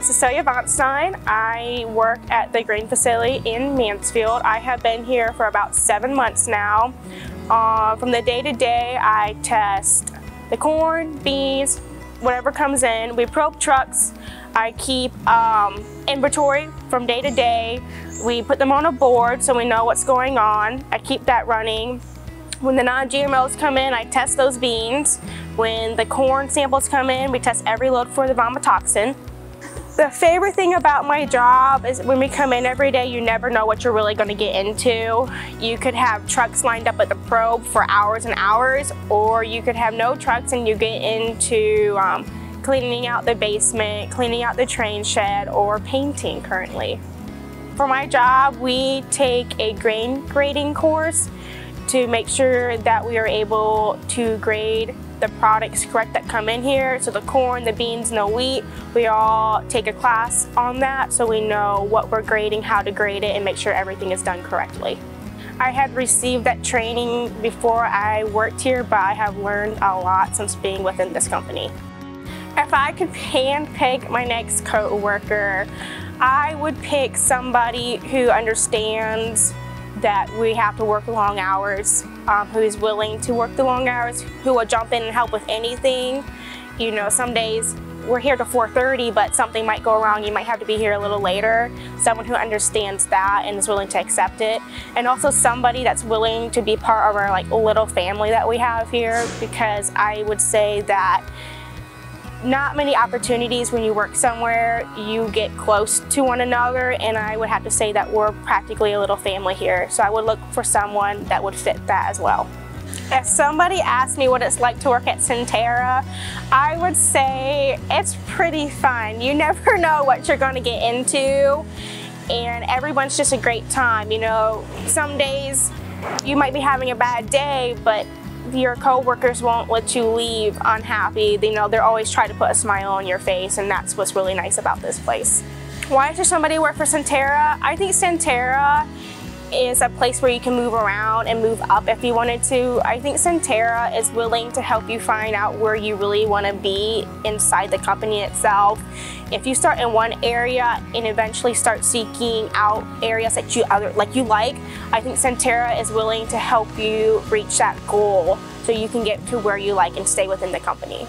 Cecilia Von Stein. I work at the grain facility in Mansfield. I have been here for about seven months now. Uh, from the day to day, I test the corn, beans, whatever comes in. We probe trucks. I keep um, inventory from day to day. We put them on a board so we know what's going on. I keep that running. When the non-GMOs come in, I test those beans. When the corn samples come in, we test every load for the vomitoxin. The favorite thing about my job is when we come in every day, you never know what you're really going to get into. You could have trucks lined up at the probe for hours and hours, or you could have no trucks and you get into um, cleaning out the basement, cleaning out the train shed, or painting currently. For my job, we take a grain grading course to make sure that we are able to grade the products correct that come in here. So the corn, the beans, and the wheat, we all take a class on that so we know what we're grading, how to grade it, and make sure everything is done correctly. I had received that training before I worked here, but I have learned a lot since being within this company. If I could handpick my next co-worker, I would pick somebody who understands that we have to work long hours, um, who is willing to work the long hours, who will jump in and help with anything. You know, some days we're here to 4.30, but something might go wrong. You might have to be here a little later. Someone who understands that and is willing to accept it. And also somebody that's willing to be part of our like little family that we have here because I would say that not many opportunities when you work somewhere you get close to one another and I would have to say that we're practically a little family here so I would look for someone that would fit that as well. If somebody asked me what it's like to work at Centerra, I would say it's pretty fun. You never know what you're going to get into and everyone's just a great time. You know, some days you might be having a bad day, but your coworkers won't let you leave unhappy. You know, they're always trying to put a smile on your face and that's what's really nice about this place. Why should somebody work for Centerra? I think Centerra is a place where you can move around and move up if you wanted to. I think Centerra is willing to help you find out where you really want to be inside the company itself. If you start in one area and eventually start seeking out areas that you other like you like, I think Centerra is willing to help you reach that goal so you can get to where you like and stay within the company.